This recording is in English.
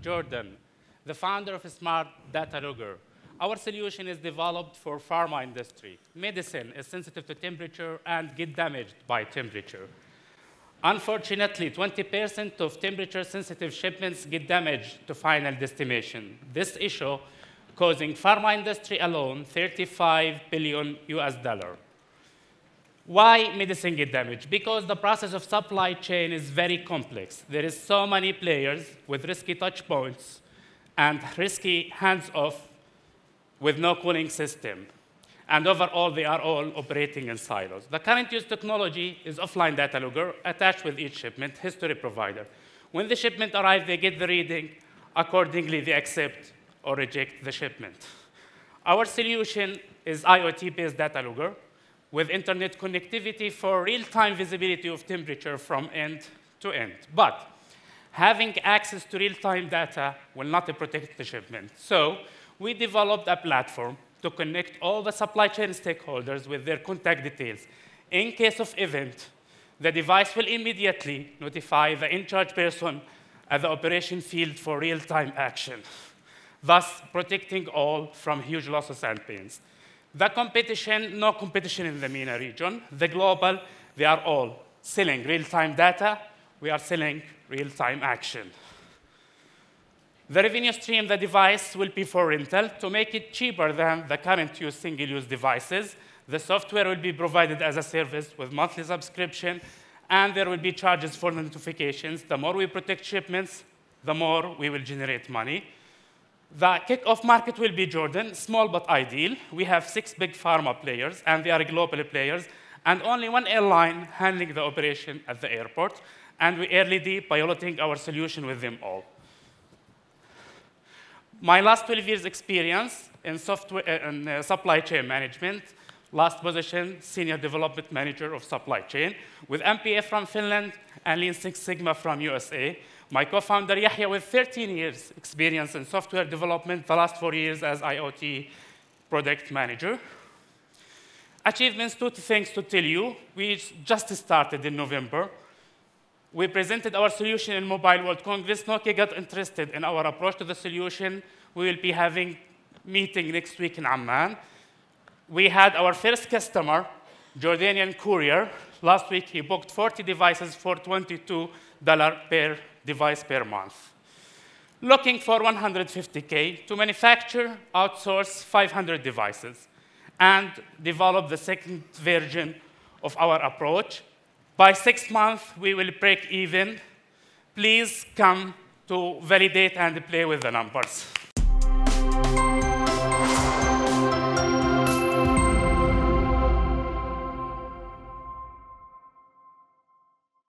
Jordan, the founder of Smart Data Logger. Our solution is developed for pharma industry. Medicine is sensitive to temperature and get damaged by temperature. Unfortunately, 20% of temperature-sensitive shipments get damaged to final destination. This issue causing pharma industry alone 35 billion US dollar. Why medicine get damaged? Because the process of supply chain is very complex. There is so many players with risky touch points and risky hands-off with no cooling system. And overall, they are all operating in silos. The current use technology is offline data logger attached with each shipment, history provider. When the shipment arrives, they get the reading. Accordingly, they accept or reject the shipment. Our solution is IoT-based data logger with internet connectivity for real-time visibility of temperature from end to end. But having access to real-time data will not protect the shipment. So we developed a platform to connect all the supply chain stakeholders with their contact details. In case of event, the device will immediately notify the in-charge person at the operation field for real-time action, thus protecting all from huge losses and pains. The competition, no competition in the MENA region. The global, they are all selling real-time data. We are selling real-time action. The revenue stream, the device will be for rental to make it cheaper than the current use single-use devices. The software will be provided as a service with monthly subscription, and there will be charges for notifications. The more we protect shipments, the more we will generate money. The kick-off market will be Jordan, small but ideal. We have six big pharma players, and they are global players, and only one airline handling the operation at the airport, and we early piloting our solution with them all. My last 12 years experience in software and uh, supply chain management, last position, Senior Development Manager of Supply Chain, with MPA from Finland and Lean Six Sigma from USA. My co-founder Yahya with 13 years experience in software development, the last four years as IoT product manager. Achievements, two things to tell you. We just started in November. We presented our solution in Mobile World Congress. Nokia got interested in our approach to the solution. We will be having meeting next week in Amman. We had our first customer, Jordanian courier. Last week, he booked 40 devices for $22 per device per month. Looking for 150K to manufacture, outsource 500 devices, and develop the second version of our approach. By six months, we will break even. Please come to validate and play with the numbers.